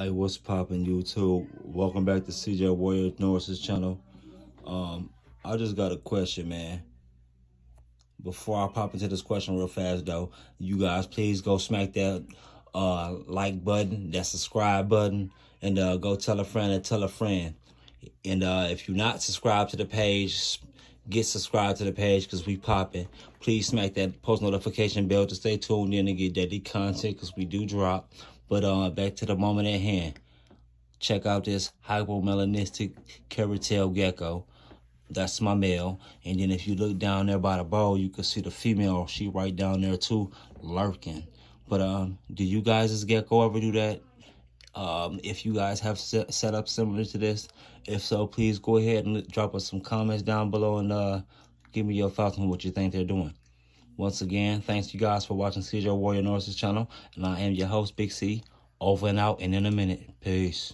Hey, what's poppin' YouTube? Welcome back to CJ Warrior Norris's channel. Um, I just got a question, man. Before I pop into this question real fast, though, you guys please go smack that uh like button, that subscribe button, and uh go tell a friend and tell a friend. And uh if you're not subscribed to the page, get subscribed to the page because we popping. Please smack that post notification bell to stay tuned in and get daily content because we do drop. But uh, back to the moment at hand. Check out this hypomelanistic carrot tail gecko. That's my male. And then if you look down there by the bowl, you can see the female. She right down there too, lurking. But um, do you guys as gecko ever do that? Um, if you guys have set, set up similar to this, if so, please go ahead and drop us some comments down below and uh, give me your thoughts on what you think they're doing. Once again, thanks you guys for watching CJ Warrior Norris's channel. And I am your host, Big C. Over and out and in a minute. Peace.